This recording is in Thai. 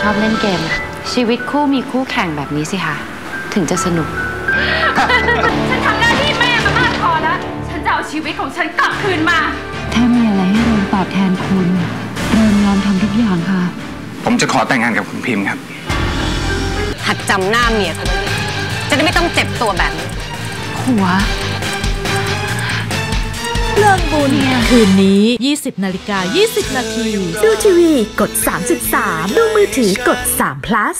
ชอบเล่นเกมอะชีวิตคู่มีคู่แข่งแบบนี้สิคะถึงจะสนุก ฉันทำหน้าที่แม่มามากพอแล้ว ฉันจะเอาชีวิตของฉันกลับคืนมา ถ้ามีอะไรให้เรินตอบแทนคุณเรินยอมทำทุกอย่างค่ะ ผมจะขอแต่งงานกับคุณพิมพ์ครับ หัดจำหน้าเมียเขาไว้เลยจะได้ไม่ต้องเจ็บตัวแบบนี้หัว เพลิงบุญ คืนนี้ 20 นาฬิกา 20 นาทีดูทีวี กด 33 ดูมือถือกด3 plus